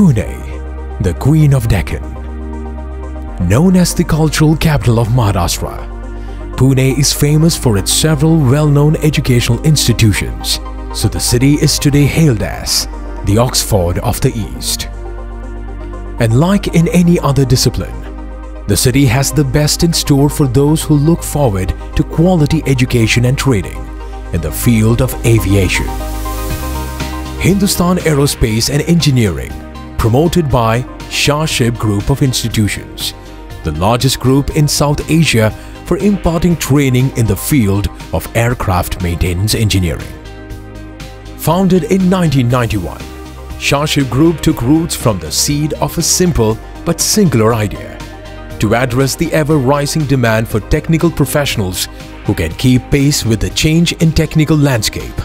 Pune, the Queen of Deccan. Known as the cultural capital of Maharashtra, Pune is famous for its several well-known educational institutions, so the city is today hailed as the Oxford of the East. And like in any other discipline, the city has the best in store for those who look forward to quality education and training in the field of aviation. Hindustan Aerospace and Engineering, promoted by Sha-Shib Group of Institutions, the largest group in South Asia for imparting training in the field of aircraft maintenance engineering. Founded in 1991, Sha-Shib Group took roots from the seed of a simple but singular idea to address the ever-rising demand for technical professionals who can keep pace with the change in technical landscape.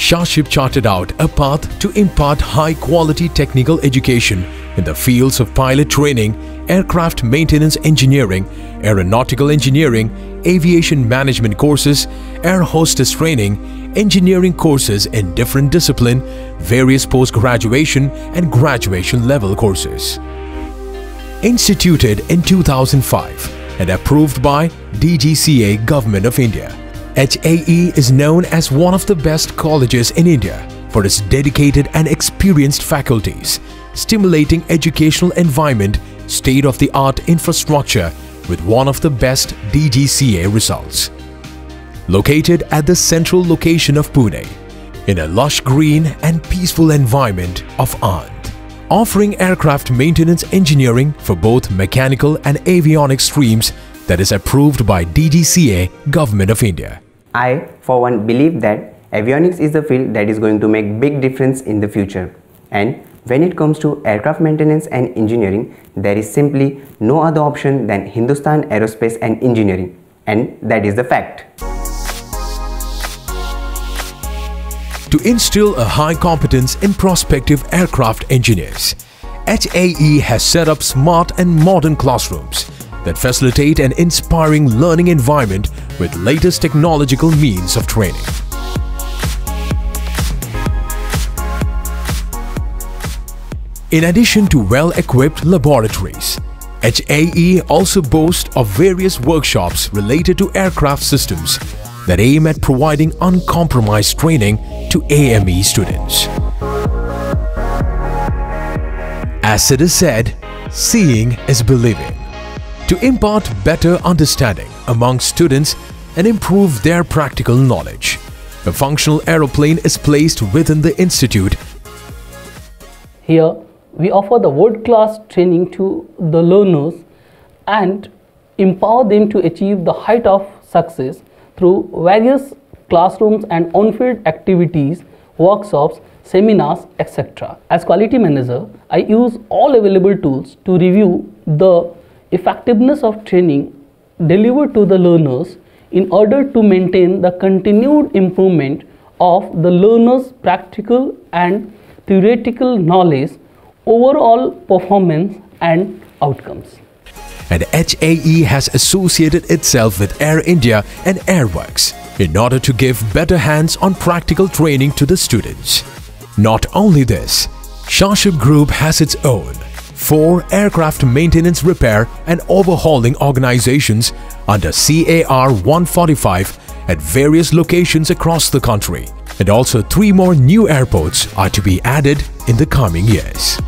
Sha-Shib charted out a path to impart high-quality technical education in the fields of pilot training, aircraft maintenance engineering, aeronautical engineering, aviation management courses, air hostess training, engineering courses in different discipline, various post-graduation and graduation level courses. Instituted in 2005 and approved by DGCA Government of India, HAE is known as one of the best colleges in India for its dedicated and experienced faculties, stimulating educational environment, state-of-the-art infrastructure with one of the best DGCA results. Located at the central location of Pune, in a lush green and peaceful environment of Aundh, offering aircraft maintenance engineering for both mechanical and avionics streams that is approved by DGCA Government of India. I, for one, believe that avionics is the field that is going to make big difference in the future. And when it comes to aircraft maintenance and engineering, there is simply no other option than Hindustan Aerospace and Engineering. And that is the fact. To instill a high competence in prospective aircraft engineers, HAE has set up smart and modern classrooms that facilitate an inspiring learning environment with latest technological means of training. In addition to well-equipped laboratories, HAE also boasts of various workshops related to aircraft systems that aim at providing uncompromised training to AME students. As it is said, seeing is believing to impart better understanding among students and improve their practical knowledge. A functional aeroplane is placed within the institute. Here, we offer the world-class training to the learners and empower them to achieve the height of success through various classrooms and on-field activities, workshops, seminars, etc. As quality manager, I use all available tools to review the effectiveness of training delivered to the learners in order to maintain the continued improvement of the learner's practical and theoretical knowledge, overall performance and outcomes. And HAE has associated itself with Air India and Airworks in order to give better hands-on practical training to the students. Not only this, Sha-Shib Group has its own 4 aircraft maintenance repair and overhauling organizations under CAR 145 at various locations across the country. And also 3 more new airports are to be added in the coming years.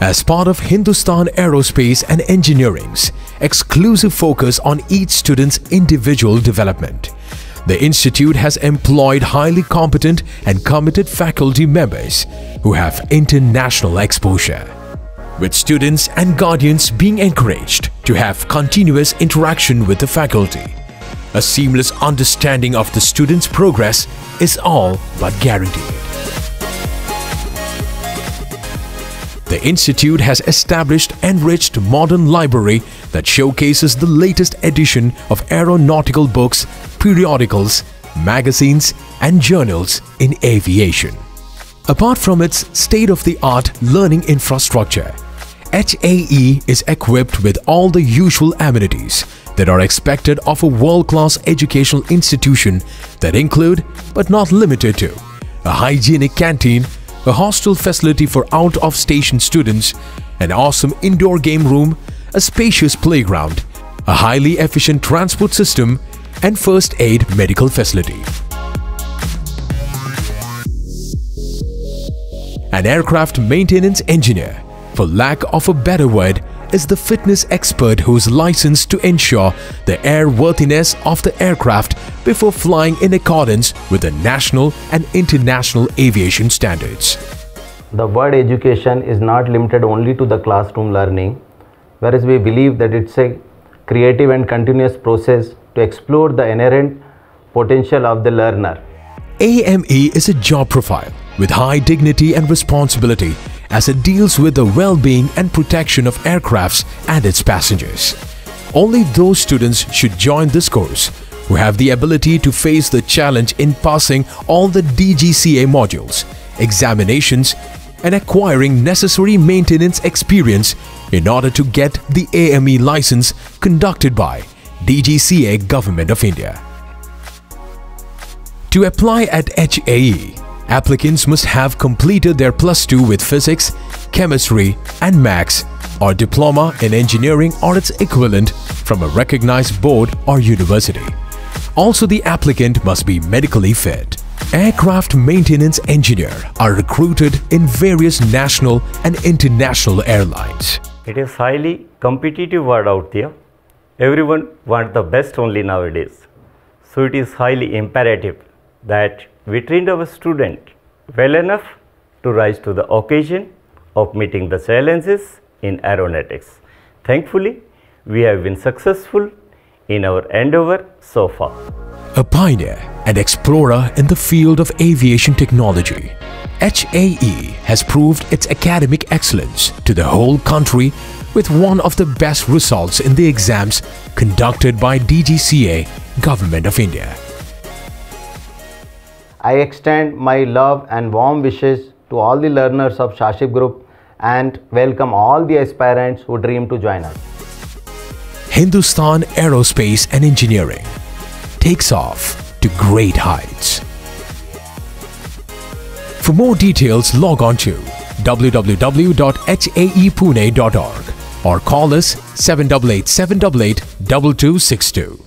As part of Hindustan Aerospace and Engineering's exclusive focus on each student's individual development, the Institute has employed highly competent and committed faculty members who have international exposure. With students and guardians being encouraged to have continuous interaction with the faculty, a seamless understanding of the student's progress is all but guaranteed. The Institute has established enriched modern library that showcases the latest edition of aeronautical books periodicals, magazines and journals in aviation. Apart from its state-of-the-art learning infrastructure, HAE is equipped with all the usual amenities that are expected of a world-class educational institution that include, but not limited to, a hygienic canteen, a hostel facility for out-of-station students, an awesome indoor game room, a spacious playground, a highly efficient transport system, and first aid medical facility. An aircraft maintenance engineer, for lack of a better word, is the fitness expert who is licensed to ensure the airworthiness of the aircraft before flying in accordance with the national and international aviation standards. The word education is not limited only to the classroom learning, whereas we believe that it's a creative and continuous process to explore the inherent potential of the learner. AME is a job profile with high dignity and responsibility as it deals with the well-being and protection of aircrafts and its passengers. Only those students should join this course who have the ability to face the challenge in passing all the DGCA modules, examinations and acquiring necessary maintenance experience in order to get the AME license conducted by DGCA Government of India. To apply at HAE, applicants must have completed their plus 2 with physics, chemistry and maths or diploma in engineering or its equivalent from a recognized board or university. Also the applicant must be medically fit. Aircraft maintenance engineer are recruited in various national and international airlines. It is highly competitive world out there. Everyone wants the best only nowadays. So it is highly imperative that we train our student well enough to rise to the occasion of meeting the challenges in aeronautics. Thankfully, we have been successful in our endeavor so far. A pioneer and explorer in the field of aviation technology, HAE has proved its academic excellence to the whole country with one of the best results in the exams conducted by DGCA, Government of India. I extend my love and warm wishes to all the learners of Sha-Shib Group and welcome all the aspirants who dream to join us. Hindustan Aerospace and Engineering takes off to great heights. For more details, log on to www.haepune.org or call us 788 788 2262.